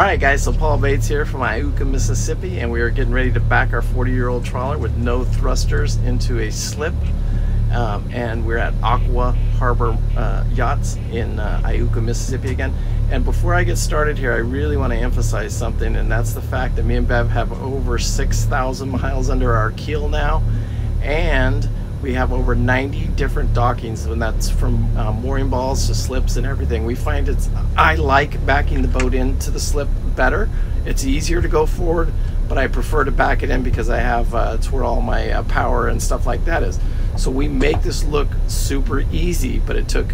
Alright guys, so Paul Bates here from Iuka, Mississippi, and we are getting ready to back our 40-year-old trawler with no thrusters into a slip. Um, and we're at Aqua Harbor uh, Yachts in uh, Iuka, Mississippi again. And before I get started here, I really want to emphasize something, and that's the fact that me and Bev have over 6,000 miles under our keel now, and we have over 90 different dockings, and that's from uh, mooring balls to slips and everything. We find it's, I like backing the boat into the slip better. It's easier to go forward, but I prefer to back it in because I have, uh, it's where all my uh, power and stuff like that is. So we make this look super easy, but it took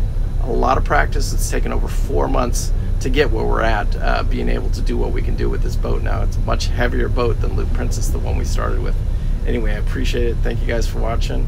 a lot of practice. It's taken over four months to get where we're at, uh, being able to do what we can do with this boat now. It's a much heavier boat than Luke Princess, the one we started with. Anyway, I appreciate it. Thank you guys for watching.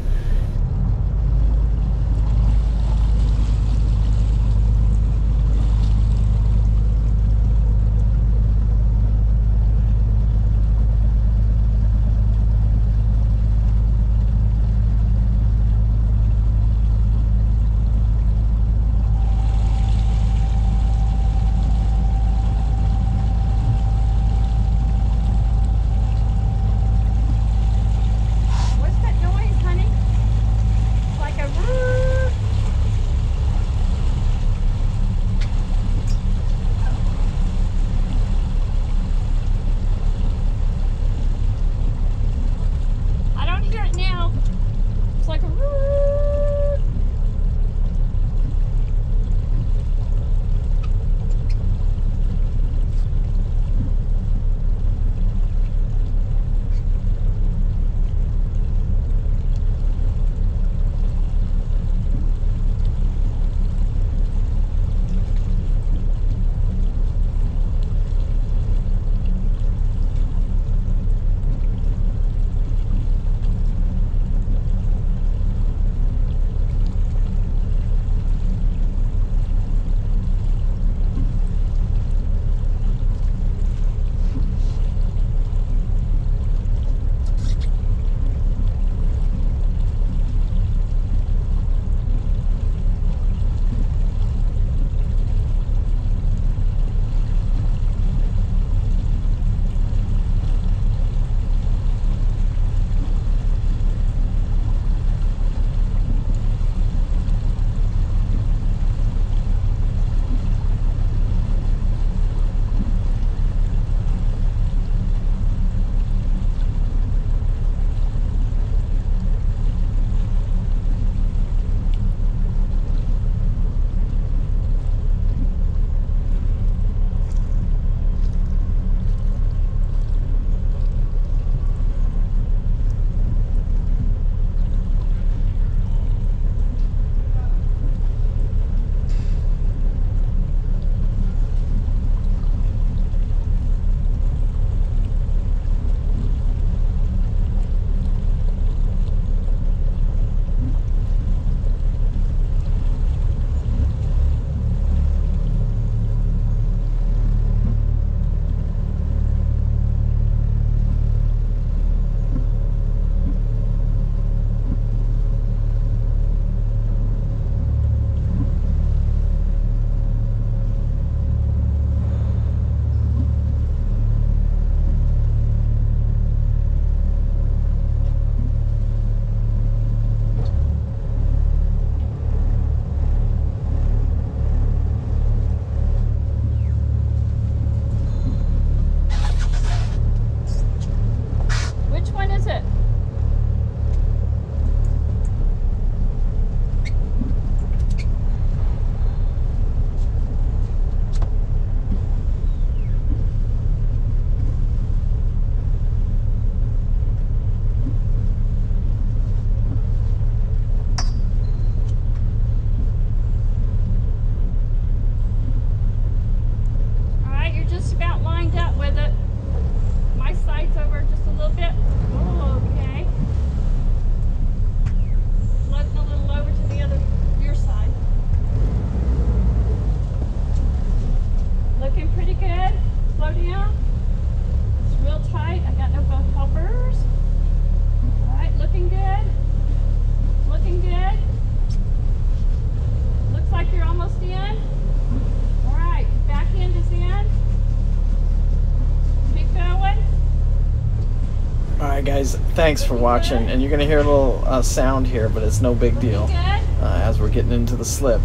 Right, guys. Thanks for watching. And you're gonna hear a little uh, sound here, but it's no big deal uh, as we're getting into the slip.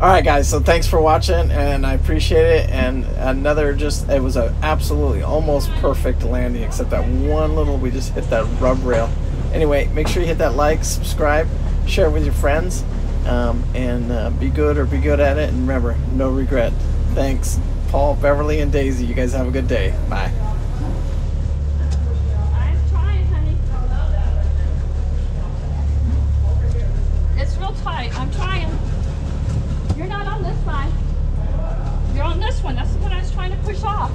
All right, guys. So thanks for watching, and I appreciate it. And another just it was a absolutely almost perfect landing, except that one little we just hit that rub rail. Anyway, make sure you hit that like, subscribe, share it with your friends, um, and uh, be good or be good at it. And remember, no regret. Thanks, Paul, Beverly, and Daisy. You guys have a good day. Bye. It's real tight. I'm trying. You're not on this side. You're on this one. That's the one I was trying to push off.